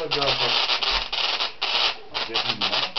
yapacağız? Dedim ya.